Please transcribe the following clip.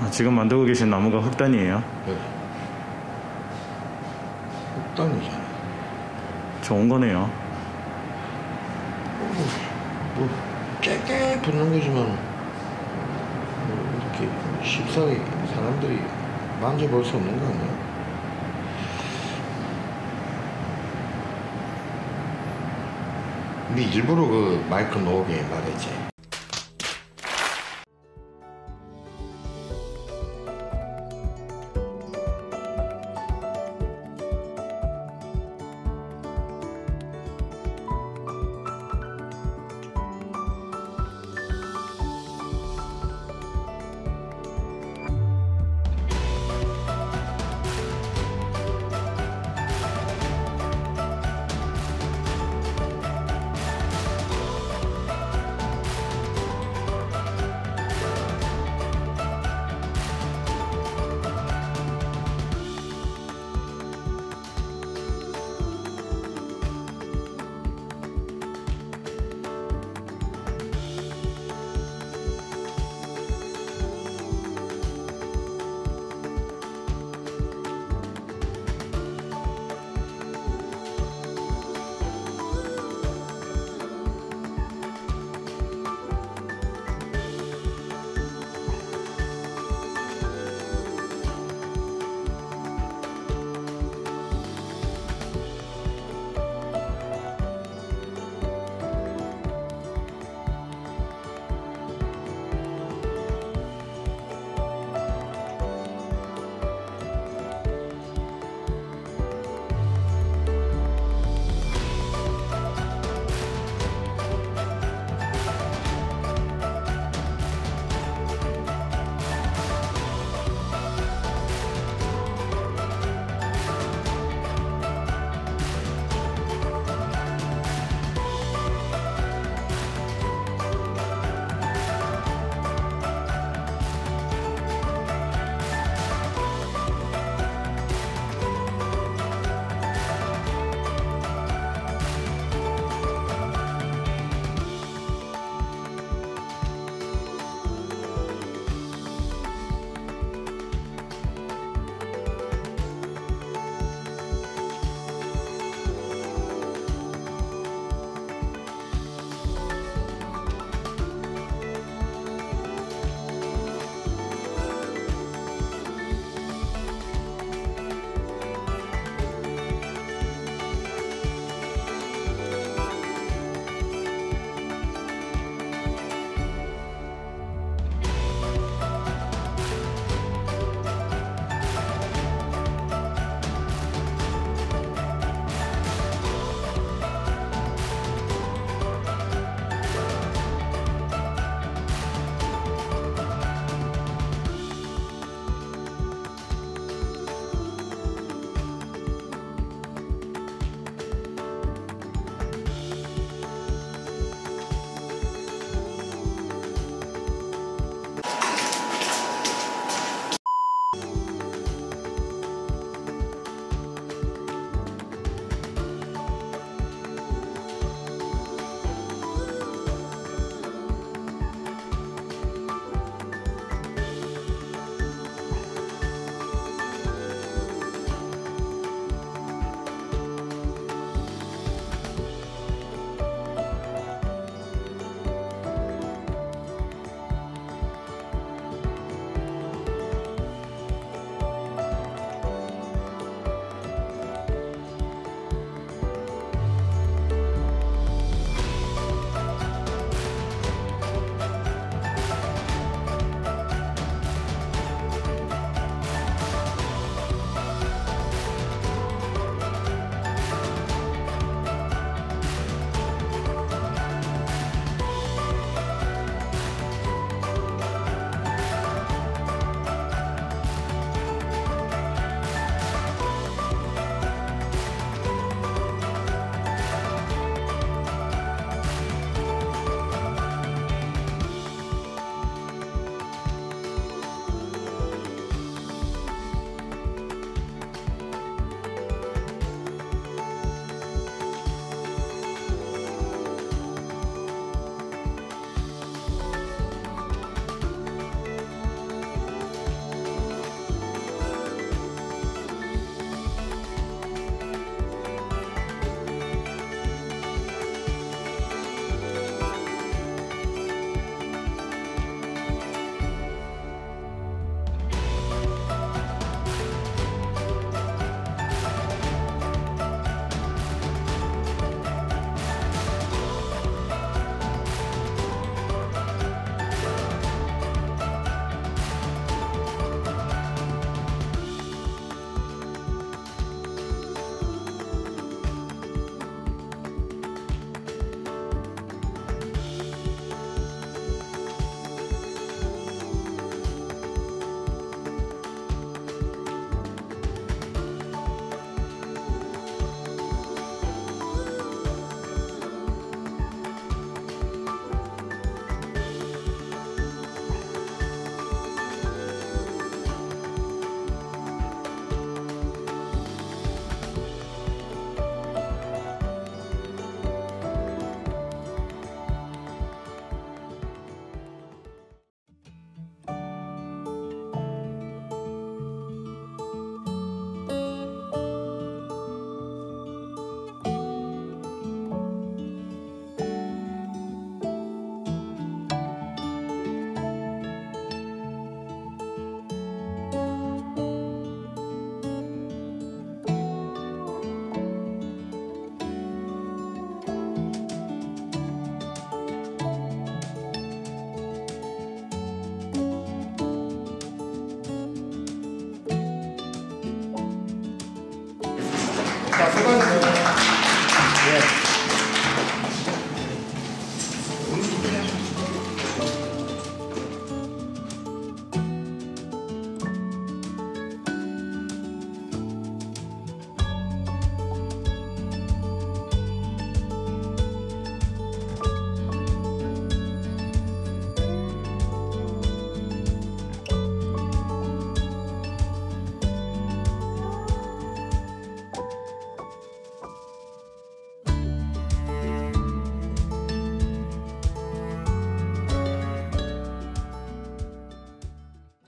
아, 지금 만들고 계신 나무가 흑단이에요. 네. 흑단이잖아. 좋은 거네요. 뭐 깨깨 붙는 거지만 뭐 이렇게 쉽사리 사람들이 만져볼 수 없는 거 아니야? 근데 일부러 그 마이크 놓게 말했지. 수고하셨습니다.